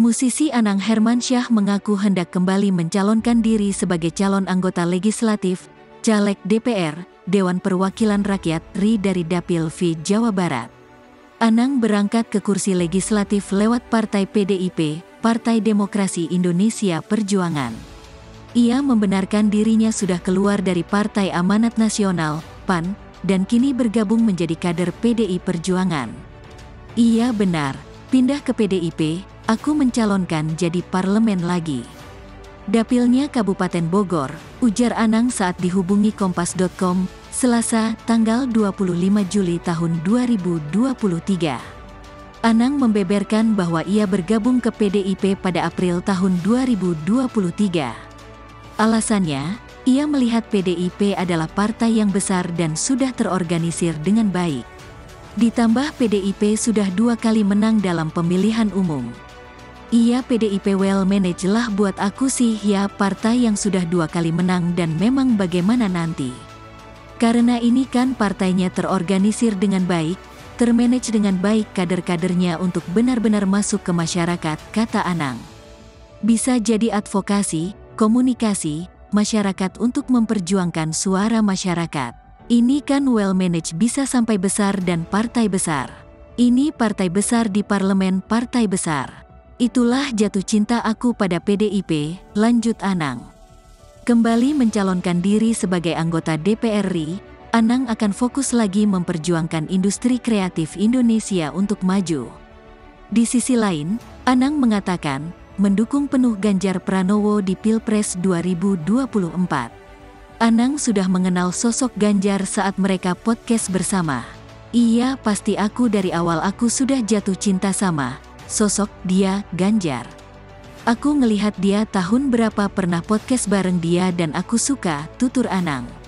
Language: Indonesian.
Musisi Anang Hermansyah mengaku hendak kembali mencalonkan diri sebagai calon anggota legislatif, caleg DPR, Dewan Perwakilan Rakyat RI dari Dapil V Jawa Barat. Anang berangkat ke kursi legislatif lewat Partai PDIP, Partai Demokrasi Indonesia Perjuangan. Ia membenarkan dirinya sudah keluar dari Partai Amanat Nasional, PAN, dan kini bergabung menjadi kader PDI Perjuangan. Ia benar, pindah ke PDIP, Aku mencalonkan jadi parlemen lagi. Dapilnya Kabupaten Bogor, ujar Anang saat dihubungi Kompas.com, Selasa, tanggal 25 Juli tahun 2023. Anang membeberkan bahwa ia bergabung ke PDIP pada April tahun 2023. Alasannya, ia melihat PDIP adalah partai yang besar dan sudah terorganisir dengan baik. Ditambah PDIP sudah dua kali menang dalam pemilihan umum. Iya PDIP well manage lah buat aku sih ya partai yang sudah dua kali menang dan memang bagaimana nanti. Karena ini kan partainya terorganisir dengan baik, termanage dengan baik kader-kadernya untuk benar-benar masuk ke masyarakat, kata Anang. Bisa jadi advokasi, komunikasi, masyarakat untuk memperjuangkan suara masyarakat. Ini kan well manage bisa sampai besar dan partai besar. Ini partai besar di parlemen partai besar. Itulah jatuh cinta aku pada PDIP, lanjut Anang. Kembali mencalonkan diri sebagai anggota DPR RI, Anang akan fokus lagi memperjuangkan industri kreatif Indonesia untuk maju. Di sisi lain, Anang mengatakan, mendukung penuh Ganjar Pranowo di Pilpres 2024. Anang sudah mengenal sosok Ganjar saat mereka podcast bersama. Iya pasti aku dari awal aku sudah jatuh cinta sama, sosok dia, Ganjar. Aku ngelihat dia tahun berapa pernah podcast bareng dia dan aku suka, tutur Anang.